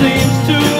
seems to